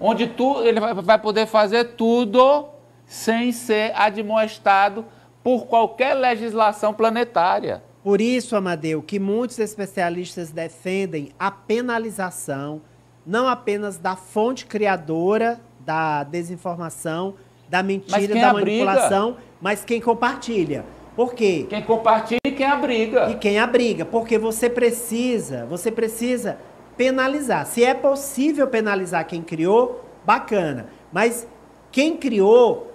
onde tu, ele vai poder fazer tudo sem ser admoestado por qualquer legislação planetária. Por isso, Amadeu, que muitos especialistas defendem a penalização não apenas da fonte criadora da desinformação, da mentira, da manipulação, mas quem compartilha. Por quê? Quem compartilha e quem abriga. E quem abriga, porque você precisa, você precisa penalizar. Se é possível penalizar quem criou, bacana. Mas quem criou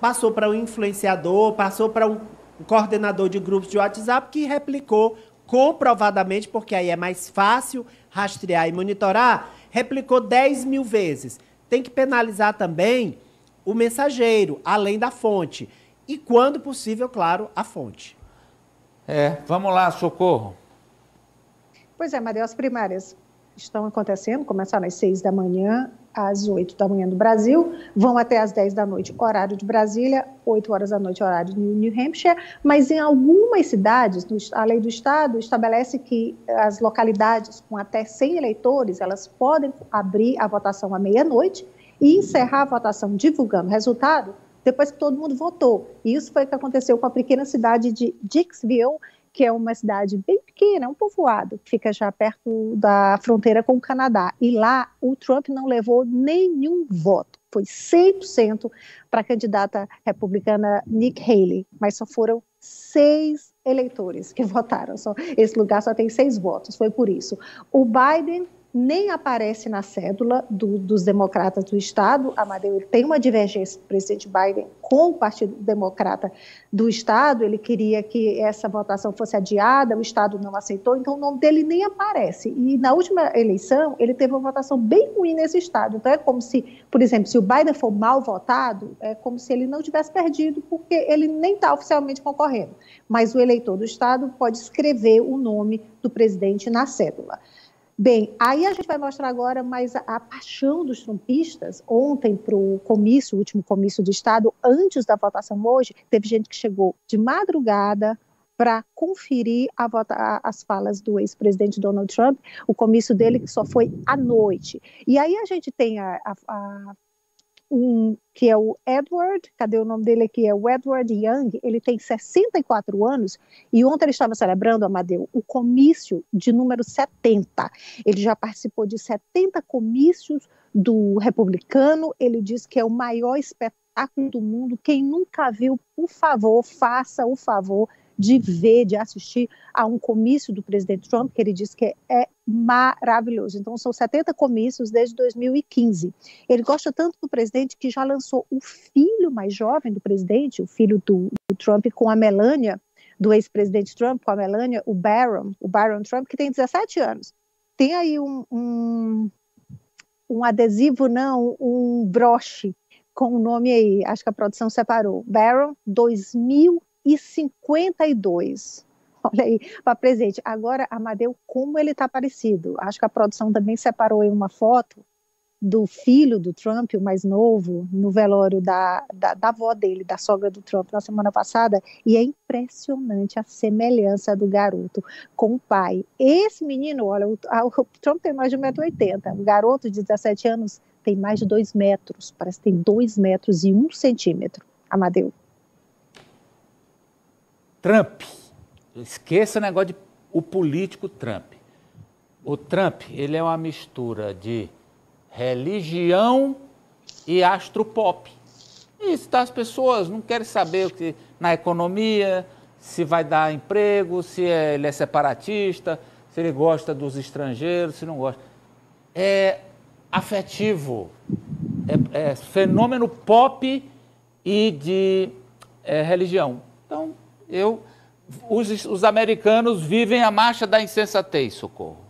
passou para um influenciador, passou para um coordenador de grupos de WhatsApp que replicou comprovadamente, porque aí é mais fácil rastrear e monitorar, replicou 10 mil vezes. Tem que penalizar também o mensageiro, além da fonte. E, quando possível, claro, a fonte. É, vamos lá, socorro. Pois é, Maria, as primárias estão acontecendo, começaram às seis da manhã, às oito da manhã do Brasil, vão até às dez da noite, horário de Brasília, oito horas da noite, horário de New Hampshire, mas em algumas cidades, a lei do Estado estabelece que as localidades com até 100 eleitores, elas podem abrir a votação à meia-noite e encerrar a votação divulgando o resultado depois que todo mundo votou. E isso foi o que aconteceu com a pequena cidade de Dixville, que é uma cidade bem pequena, um povoado, que fica já perto da fronteira com o Canadá. E lá o Trump não levou nenhum voto. Foi 100% para a candidata republicana Nick Haley, mas só foram seis eleitores que votaram. Só, esse lugar só tem seis votos, foi por isso. O Biden nem aparece na cédula do, dos democratas do Estado. Amadeu ele tem uma divergência do presidente Biden com o Partido Democrata do Estado. Ele queria que essa votação fosse adiada, o Estado não aceitou, então o nome dele nem aparece. E na última eleição, ele teve uma votação bem ruim nesse Estado. Então é como se, por exemplo, se o Biden for mal votado, é como se ele não tivesse perdido, porque ele nem está oficialmente concorrendo. Mas o eleitor do Estado pode escrever o nome do presidente na cédula. Bem, aí a gente vai mostrar agora mais a, a paixão dos trumpistas. Ontem, para o comício, o último comício do Estado, antes da votação hoje, teve gente que chegou de madrugada para conferir a vota, a, as falas do ex-presidente Donald Trump, o comício dele só foi à noite. E aí a gente tem a, a um que é o Edward, cadê o nome dele aqui? É o Edward Young, ele tem 64 anos e ontem ele estava celebrando, Amadeu, o comício de número 70. Ele já participou de 70 comícios do republicano, ele diz que é o maior espetáculo do mundo. Quem nunca viu, por favor, faça o favor de ver, de assistir a um comício do presidente Trump, que ele diz que é maravilhoso. Então, são 70 comícios desde 2015. Ele gosta tanto do presidente que já lançou o filho mais jovem do presidente, o filho do, do Trump, com a Melania, do ex-presidente Trump, com a Melania, o Barron, o Barron Trump, que tem 17 anos. Tem aí um, um, um adesivo, não, um broche com o nome aí, acho que a produção separou, Barron 2052. Olha aí, para presente. Agora, Amadeu, como ele está parecido? Acho que a produção também separou aí uma foto do filho do Trump, o mais novo, no velório da, da, da, avó dele, da sogra do Trump, na semana passada, e é impressionante a semelhança do garoto com o pai. Esse menino, olha, o, a, o Trump tem mais de 1,80m, o garoto de 17 anos tem mais de 2 metros, parece que tem 2 metros e 1 centímetro. Amadeu. Trump Esqueça o negócio de o político Trump. O Trump, ele é uma mistura de religião e astropop. Isso, tá? as pessoas não querem saber o que na economia, se vai dar emprego, se é, ele é separatista, se ele gosta dos estrangeiros, se não gosta. É afetivo, é, é fenômeno pop e de é, religião. Então, eu os, os americanos vivem a marcha da insensatez, socorro.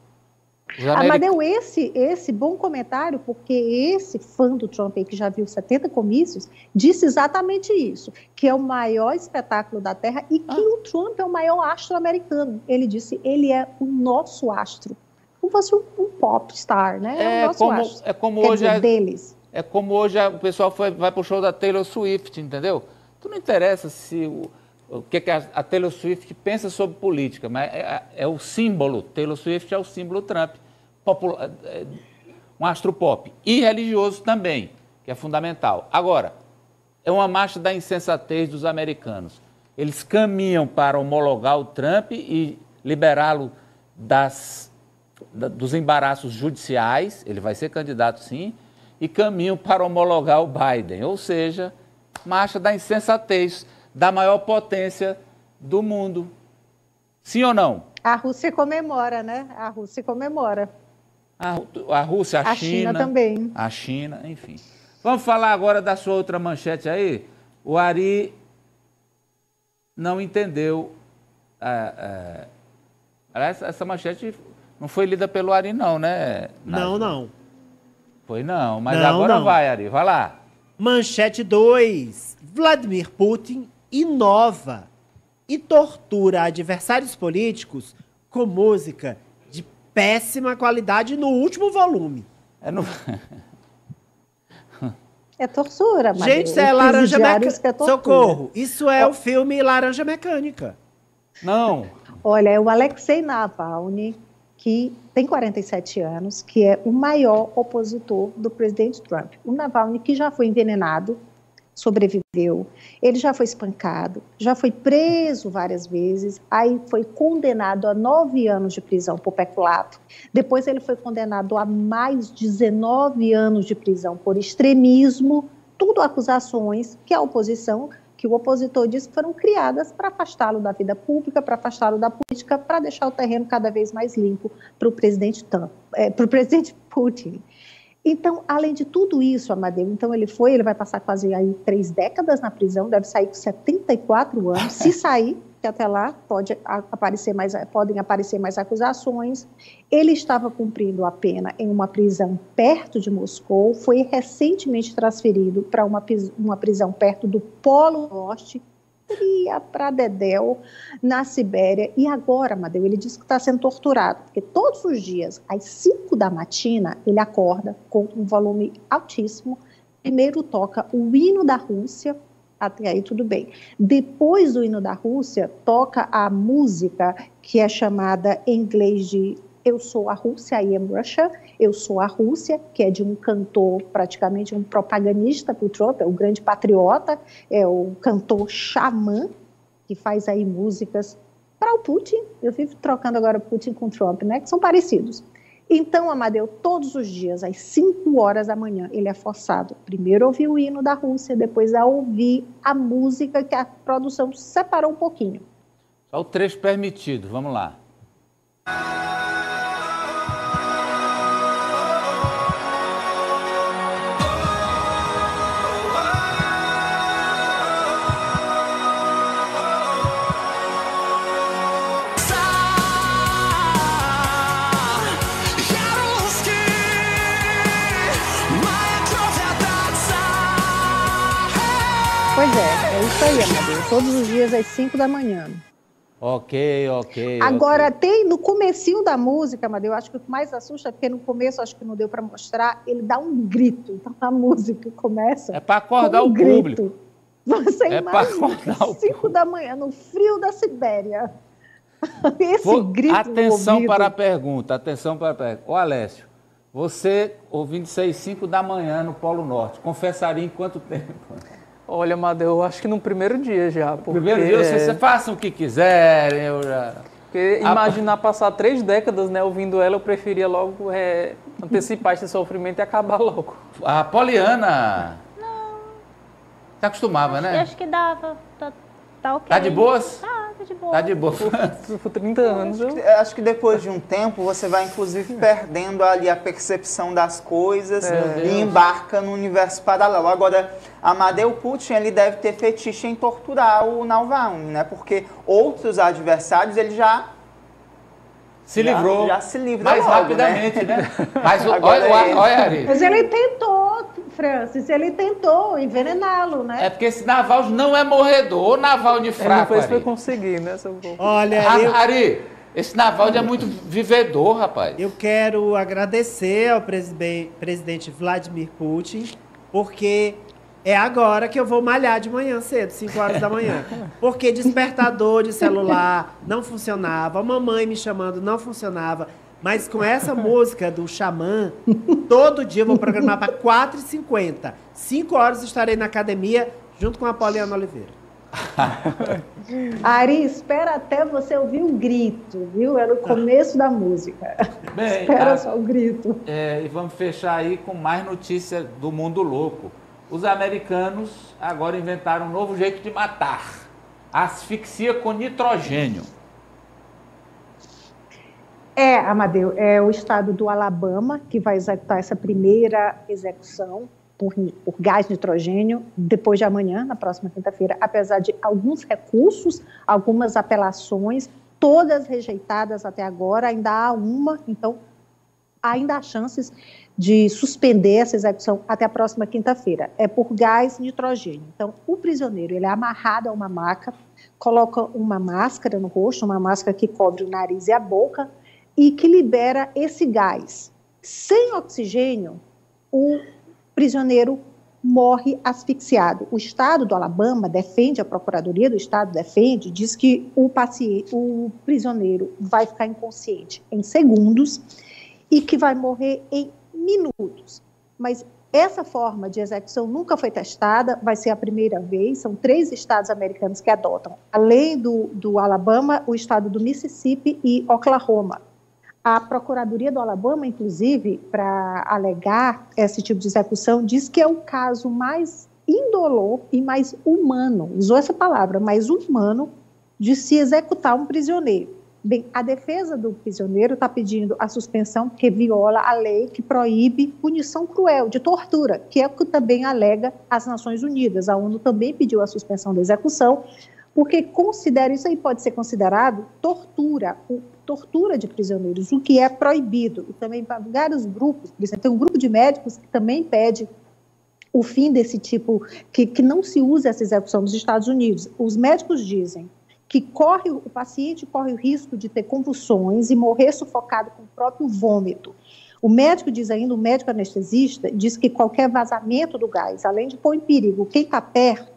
Amadeu, esse, esse bom comentário, porque esse fã do Trump aí, que já viu 70 comícios, disse exatamente isso, que é o maior espetáculo da Terra e que ah. o Trump é o maior astro americano. Ele disse, ele é o nosso astro. Como fosse um, um pop star, né? É, é como, astro. É como Quer hoje dizer, é, deles. É como hoje o pessoal foi, vai pro show da Taylor Swift, entendeu? Tu não interessa se o o que, que a, a, Taylor Swift pensa sobre política, mas é, é, é, o símbolo. Taylor Swift é o símbolo Trump. Popula, é, um astro pop. E religioso também, que é fundamental. Agora, é uma marcha da insensatez dos americanos. Eles caminham para homologar o Trump e liberá-lo das, da, dos embaraços judiciais, ele vai ser candidato sim, e caminham para homologar o Biden. Ou seja, marcha da insensatez da maior potência do mundo. Sim ou não? A Rússia comemora, né? A Rússia comemora. A, a Rússia, a, a China, China também. A China, enfim. Vamos falar agora da sua outra manchete aí. O Ari não entendeu. É, é, essa manchete não foi lida pelo Ari, não, né? Não, não. Foi não, mas não, agora não. vai, Ari. Vai lá. Manchete 2. Vladimir Putin inova e tortura adversários políticos com música de péssima qualidade no último volume. É no... É tortura, mas Gente, isso é laranja mecânica. É Socorro, isso é o filme Laranja Mecânica. Não. Olha, é o Alexei Navalny, que tem 47 anos, que é o maior opositor do presidente Trump. O Navalny, que já foi envenenado, sobreviveu. Ele já foi espancado, já foi preso várias vezes, aí foi condenado a nove anos de prisão por peculato. Depois ele foi condenado a mais 19 anos de prisão por extremismo, tudo acusações que a oposição, que o opositor disse que foram criadas para afastá-lo da vida pública, para afastá-lo da política, para deixar o terreno cada vez mais limpo para o presidente, é, para o presidente Putin. Então, além de tudo isso, Amadeu, então ele foi, ele vai passar quase aí três décadas na prisão, deve sair com 74 anos. Se sair, que até lá pode aparecer mais, podem aparecer mais acusações. Ele estava cumprindo a pena em uma prisão perto de Moscou, foi recentemente transferido para uma, uma prisão perto do Polo Norte, ia para Dedéu, na Sibéria. E agora, Amadeu, ele diz que está sendo torturado, porque todos os dias, às 5 da matina, ele acorda com um volume altíssimo. Primeiro toca o hino da Rússia, até aí tudo bem. Depois do hino da Rússia, toca a música que é chamada em inglês de Eu Sou a Rússia, I am Russia, Eu Sou a Rússia, que é de um cantor, praticamente um propagandista para o Trump, é o grande patriota, é o cantor xamã, que faz aí músicas para o Putin. Eu vivo trocando agora Putin com Trump, né? Que são parecidos. Então, Amadeu, todos os dias, às 5 horas da manhã, ele é forçado primeiro a ouvir o hino da Rússia, depois a ouvir a música que a produção separou um pouquinho. Só o trecho permitido, vamos lá. Isso aí, Amadeu. Todos os dias às 5 da manhã. Ok, ok. Agora, okay. tem no comecinho da música, Amadeu, acho que o que mais assusta é porque no começo, acho que não deu para mostrar, ele dá um grito. Então a música começa. É para acordar um o grito. público. Você é imagina, 5 da manhã, no frio da Sibéria. Esse Vou, grito. Atenção para a pergunta, atenção para a pergunta. Ô Alessio, você ouvindo isso aí 5 da manhã no Polo Norte, confessaria em quanto tempo? Olha, Amadeu, eu acho que no primeiro dia já. Porque... Primeiro dia, vocês é... façam o que quiserem, eu já... Porque imaginar passar três décadas né, ouvindo ela, eu preferia logo é, antecipar esse sofrimento e acabar logo. A Poliana... Não. Você acostumava, acho, né? Acho que dava. Tá, tá ok. Tá de boas? Tá, tá de boa. Tá de boa. Por, por 30 anos. Acho que, acho que, depois de um tempo você vai, inclusive, perdendo ali a percepção das coisas é, e embarca no universo paralelo. Agora, Amadeu Putin, ele deve ter fetiche em torturar o Navalny, né? Porque outros adversários ele já se já, livrou já se livra mais logo, rapidamente, né? né? Mas olha, olha, olha, Ari. Mas ele tentou, Francis, ele tentou envenená-lo, né? É porque esse Naval não é morredor, o Naval de fraco. Ele não foi conseguir, né, seu Olha, eu... Ari, esse Navalny é muito vivedor, rapaz. Eu quero agradecer ao presidente Vladimir Putin, porque é agora que eu vou malhar de manhã cedo, 5 horas da manhã. Porque despertador de celular não funcionava, mamãe me chamando não funcionava, Mas com essa música do Xamã, todo dia eu vou programar para 4h50. 5 horas estarei na academia junto com a Poliana Oliveira. Ari, espera até você ouvir o grito, viu? É no começo da música. Bem, espera a, só o grito. É, e vamos fechar aí com mais notícia do mundo louco. Os americanos agora inventaram um novo jeito de matar. Asfixia com nitrogênio. É, Amadeu, é o estado do Alabama que vai executar essa primeira execução por, por gás nitrogênio depois de amanhã, na próxima quinta-feira, apesar de alguns recursos, algumas apelações, todas rejeitadas até agora, ainda há uma, então ainda há chances de suspender essa execução até a próxima quinta-feira. É por gás nitrogênio. Então, o prisioneiro ele é amarrado a uma maca, coloca uma máscara no rosto, uma máscara que cobre o nariz e a boca e que libera esse gás. Sem oxigênio, o prisioneiro morre asfixiado. O Estado do Alabama defende, a Procuradoria do Estado defende, diz que o paciente, o prisioneiro vai ficar inconsciente em segundos e que vai morrer em minutos. Mas essa forma de execução nunca foi testada, vai ser a primeira vez. São três estados americanos que adotam, além do, do Alabama, o estado do Mississippi e Oklahoma. A Procuradoria do Alabama, inclusive, para alegar esse tipo de execução, diz que é o caso mais indolor e mais humano, usou essa palavra, mais humano, de se executar um prisioneiro. Bem, a defesa do prisioneiro está pedindo a suspensão porque viola a lei que proíbe punição cruel de tortura, que é o que também alega as Nações Unidas. A ONU também pediu a suspensão da execução, porque considera isso aí pode ser considerado tortura, tortura de prisioneiros, o que é proibido. E também para vários grupos, por exemplo, tem um grupo de médicos que também pede o fim desse tipo, que, que não se use essa execução nos Estados Unidos. Os médicos dizem que corre, o paciente corre o risco de ter convulsões e morrer sufocado com o próprio vômito. O médico diz ainda, o médico anestesista, diz que qualquer vazamento do gás, além de pôr em perigo quem está perto,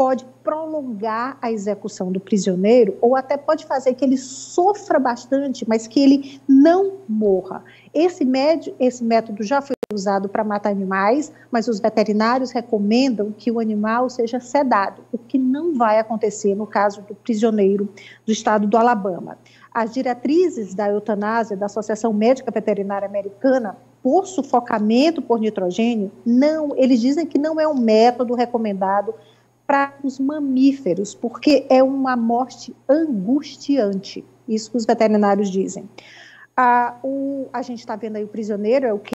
pode prolongar a execução do prisioneiro ou até pode fazer que ele sofra bastante, mas que ele não morra. Esse, médio, esse método já foi usado para matar animais, mas os veterinários recomendam que o animal seja sedado, o que não vai acontecer no caso do prisioneiro do estado do Alabama. As diretrizes da eutanásia da Associação Médica Veterinária Americana por sufocamento por nitrogênio, não, eles dizem que não é um método recomendado para os mamíferos, porque é uma morte angustiante. Isso que os veterinários dizem. Ah, o, a gente está vendo aí o prisioneiro, é o